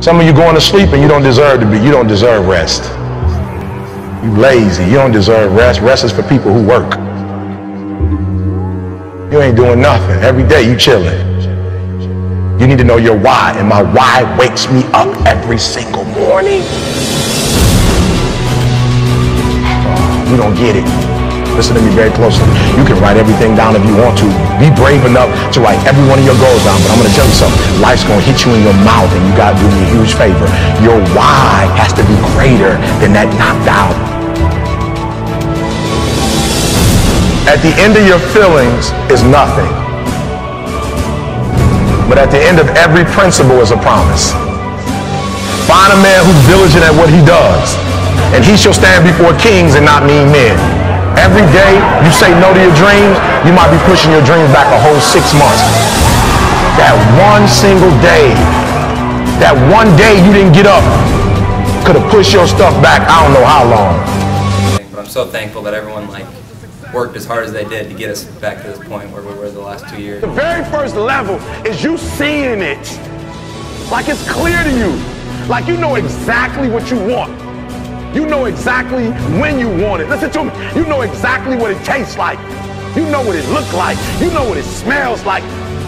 Some of you going to sleep and you don't deserve to be. You don't deserve rest. You lazy. You don't deserve rest. Rest is for people who work. You ain't doing nothing. Every day you chilling. You need to know your why, and my why wakes me up every single morning. You don't get it. Listen to me very closely. You can write everything down if you want to. Be brave enough to write every one of your goals down. But I'm going to tell you something. Life's going to hit you in your mouth, and you got to do me a huge favor. Your why has to be greater than that knocked out. At the end of your feelings is nothing. But at the end of every principle is a promise. Find a man who's diligent at what he does, and he shall stand before kings and not mean men. Every day you say no to your dreams, you might be pushing your dreams back a whole six months. That one single day, that one day you didn't get up, could have pushed your stuff back I don't know how long. But I'm so thankful that everyone like worked as hard as they did to get us back to this point where we were the last two years. The very first level is you seeing it. Like it's clear to you. Like you know exactly what you want. You know exactly when you want it. Listen to me. You know exactly what it tastes like. You know what it looks like. You know what it smells like.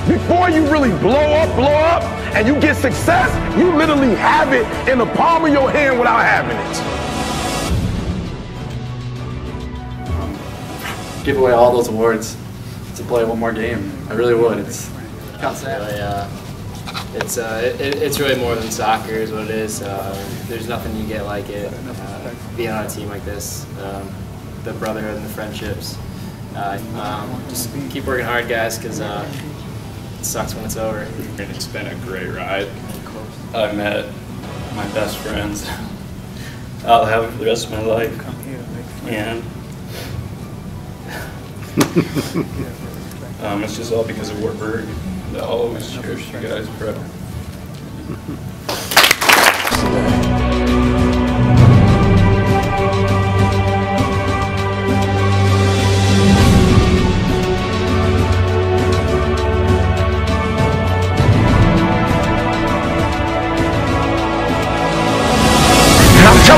Before you really blow up, blow up, and you get success, you literally have it in the palm of your hand without having it. Give away all those awards to play one more game. I really would. It's really, uh, it's uh, it, it's really more than soccer is what it is. Uh, there's nothing you get like it. Uh, being on a team like this, um, the brotherhood and the friendships. Uh, um, just keep working hard, guys, because uh, it sucks when it's over. And it's been a great ride. I met my best friends. I'll have for the rest of my life. And um, it's just all because of Wartburg. Always cherish you guys forever.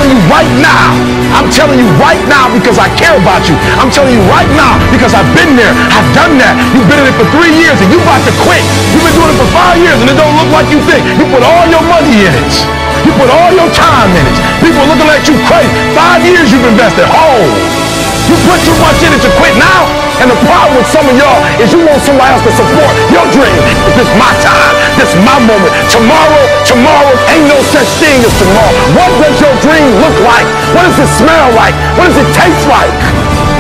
telling you right now, I'm telling you right now because I care about you. I'm telling you right now because I've been there. I've done that. You've been in it for three years and you about to quit. You've been doing it for five years and it don't look like you think. You put all your money in it. You put all your time in it. People are looking at you crazy. Five years you've invested whole. You put too much in it to quit now. And the problem with some of y'all is you want somebody else to support your dream. Is my time. Moment. Tomorrow, tomorrow, ain't no such thing as tomorrow. What does your dream look like? What does it smell like? What does it taste like?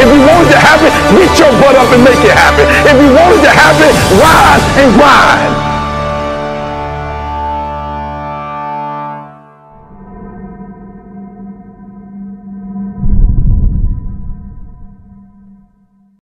If you want it to happen, get your butt up and make it happen. If you want it to happen, rise and grind.